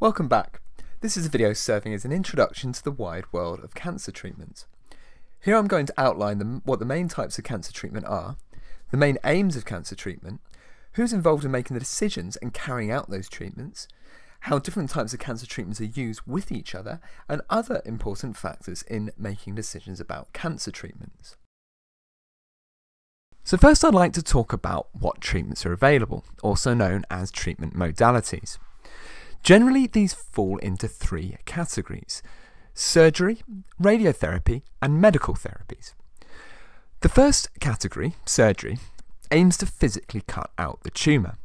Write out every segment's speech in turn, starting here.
Welcome back. This is a video serving as an introduction to the wide world of cancer treatment. Here I'm going to outline the, what the main types of cancer treatment are, the main aims of cancer treatment, who's involved in making the decisions and carrying out those treatments, how different types of cancer treatments are used with each other, and other important factors in making decisions about cancer treatments. So first I'd like to talk about what treatments are available, also known as treatment modalities. Generally, these fall into three categories surgery, radiotherapy, and medical therapies. The first category, surgery, aims to physically cut out the tumour.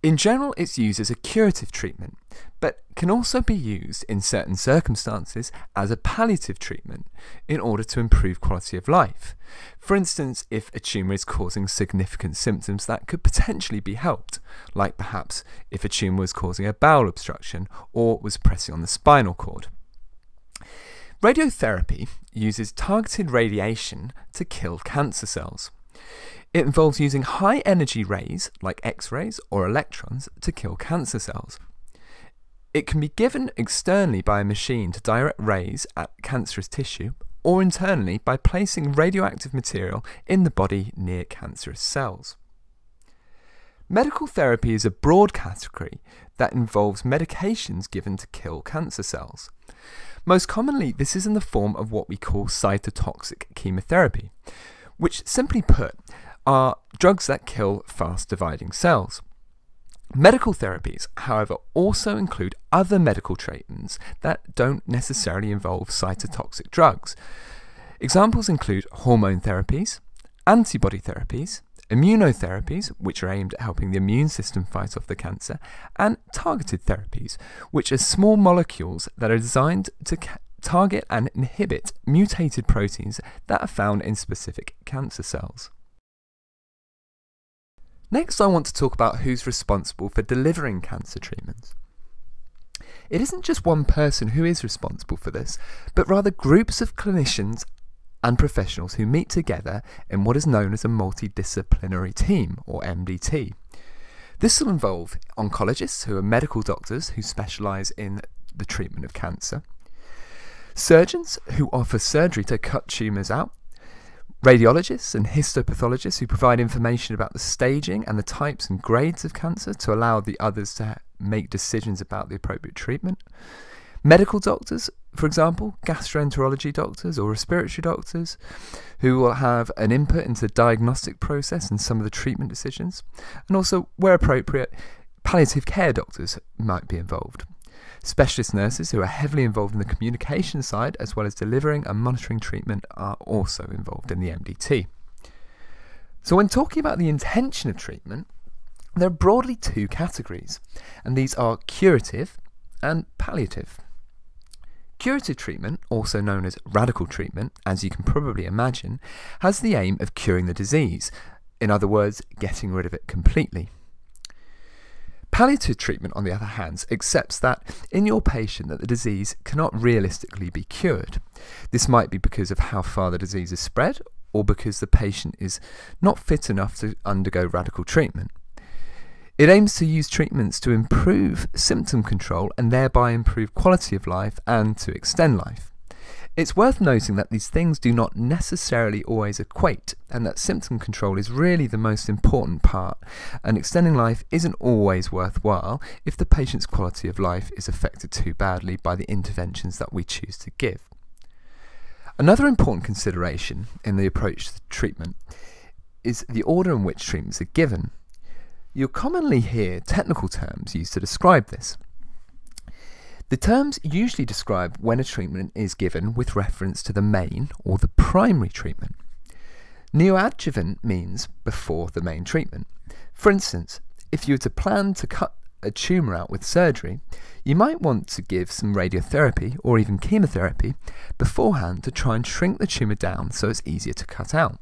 In general, it's used as a curative treatment, but can also be used in certain circumstances as a palliative treatment in order to improve quality of life. For instance, if a tumour is causing significant symptoms that could potentially be helped, like perhaps if a tumour was causing a bowel obstruction or was pressing on the spinal cord. Radiotherapy uses targeted radiation to kill cancer cells. It involves using high energy rays, like X rays or electrons, to kill cancer cells. It can be given externally by a machine to direct rays at cancerous tissue, or internally by placing radioactive material in the body near cancerous cells. Medical therapy is a broad category that involves medications given to kill cancer cells. Most commonly, this is in the form of what we call cytotoxic chemotherapy, which simply put are drugs that kill fast dividing cells. Medical therapies, however, also include other medical treatments that don't necessarily involve cytotoxic drugs. Examples include hormone therapies, antibody therapies, immunotherapies, which are aimed at helping the immune system fight off the cancer, and targeted therapies, which are small molecules that are designed to target and inhibit mutated proteins that are found in specific cancer cells. Next, I want to talk about who's responsible for delivering cancer treatments. It isn't just one person who is responsible for this, but rather groups of clinicians and professionals who meet together in what is known as a multidisciplinary team, or MDT. This will involve oncologists, who are medical doctors who specialise in the treatment of cancer, surgeons who offer surgery to cut tumours out, radiologists and histopathologists who provide information about the staging and the types and grades of cancer to allow the others to make decisions about the appropriate treatment. Medical doctors, for example, gastroenterology doctors or respiratory doctors, who will have an input into the diagnostic process and some of the treatment decisions. And also, where appropriate, palliative care doctors might be involved. Specialist nurses who are heavily involved in the communication side as well as delivering and monitoring treatment are also involved in the MDT. So, when talking about the intention of treatment, there are broadly two categories, and these are curative and palliative. Curative treatment, also known as radical treatment, as you can probably imagine, has the aim of curing the disease, in other words, getting rid of it completely. Palliative treatment, on the other hand, accepts that in your patient that the disease cannot realistically be cured. This might be because of how far the disease is spread or because the patient is not fit enough to undergo radical treatment. It aims to use treatments to improve symptom control and thereby improve quality of life and to extend life. It's worth noting that these things do not necessarily always equate, and that symptom control is really the most important part, and extending life isn't always worthwhile if the patient's quality of life is affected too badly by the interventions that we choose to give. Another important consideration in the approach to treatment is the order in which treatments are given. You'll commonly hear technical terms used to describe this. The terms usually describe when a treatment is given with reference to the main or the primary treatment. Neoadjuvant means before the main treatment. For instance, if you were to plan to cut a tumour out with surgery, you might want to give some radiotherapy or even chemotherapy beforehand to try and shrink the tumour down so it's easier to cut out.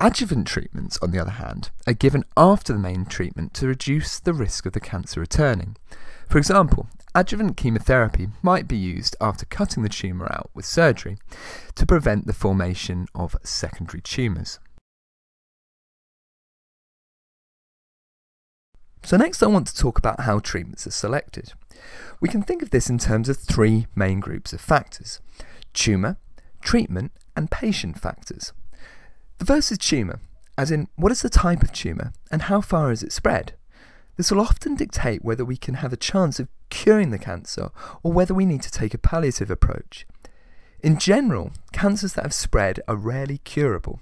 Adjuvant treatments, on the other hand, are given after the main treatment to reduce the risk of the cancer returning. For example, adjuvant chemotherapy might be used after cutting the tumour out with surgery to prevent the formation of secondary tumours. So next I want to talk about how treatments are selected. We can think of this in terms of three main groups of factors. Tumour, treatment and patient factors. The first is tumour, as in what is the type of tumour and how far is it spread? This will often dictate whether we can have a chance of curing the cancer or whether we need to take a palliative approach. In general, cancers that have spread are rarely curable.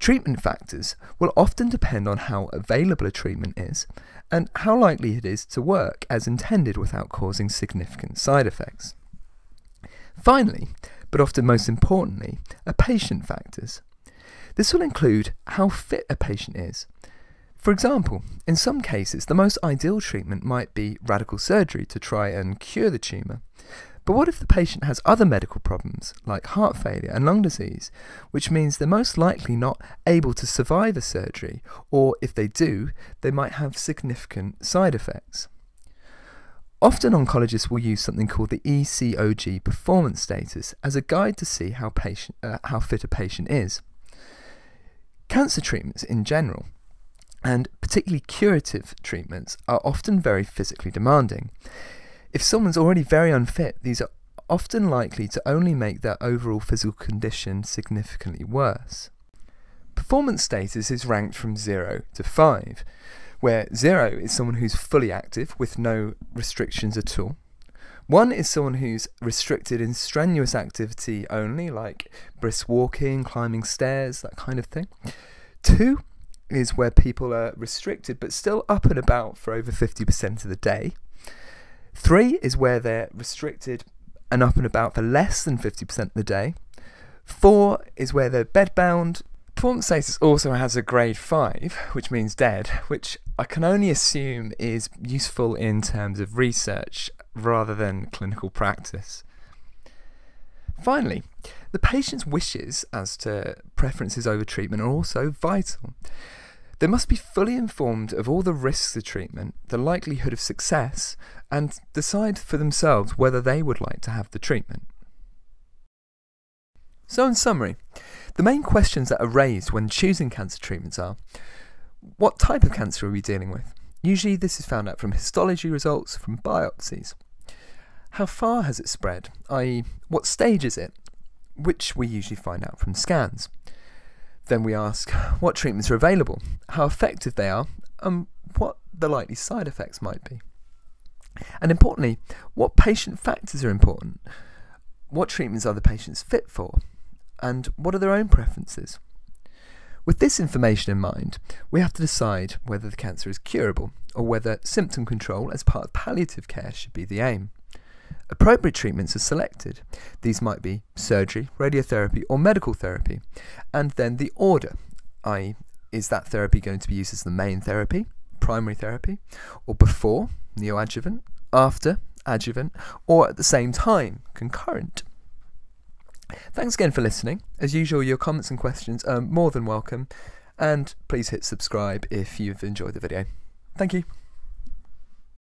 Treatment factors will often depend on how available a treatment is and how likely it is to work as intended without causing significant side effects. Finally, but often most importantly, are patient factors. This will include how fit a patient is. For example, in some cases, the most ideal treatment might be radical surgery to try and cure the tumour, but what if the patient has other medical problems, like heart failure and lung disease, which means they're most likely not able to survive a surgery, or if they do, they might have significant side effects? Often oncologists will use something called the ECOG performance status as a guide to see how, patient, uh, how fit a patient is. Cancer treatments in general, and particularly curative treatments, are often very physically demanding. If someone's already very unfit, these are often likely to only make their overall physical condition significantly worse. Performance status is ranked from 0 to 5, where 0 is someone who's fully active with no restrictions at all. 1 is someone who's restricted in strenuous activity only, like brisk walking, climbing stairs, that kind of thing. 2 is where people are restricted but still up and about for over 50% of the day. Three is where they're restricted and up and about for less than 50% of the day. Four is where they're bedbound. Performance status also has a grade 5, which means dead, which I can only assume is useful in terms of research rather than clinical practice. Finally, the patient's wishes as to preferences over treatment are also vital. They must be fully informed of all the risks of treatment, the likelihood of success, and decide for themselves whether they would like to have the treatment. So, in summary, the main questions that are raised when choosing cancer treatments are what type of cancer are we dealing with? Usually, this is found out from histology results from biopsies. How far has it spread, i.e., what stage is it? Which we usually find out from scans. Then we ask what treatments are available, how effective they are, and what the likely side effects might be. And importantly, what patient factors are important? What treatments are the patients fit for? And what are their own preferences? With this information in mind, we have to decide whether the cancer is curable or whether symptom control as part of palliative care should be the aim. Appropriate treatments are selected. These might be surgery, radiotherapy, or medical therapy. And then the order, i.e., is that therapy going to be used as the main therapy, primary therapy, or before, neoadjuvant, after, adjuvant, or at the same time, concurrent? Thanks again for listening. As usual, your comments and questions are more than welcome, and please hit subscribe if you've enjoyed the video. Thank you.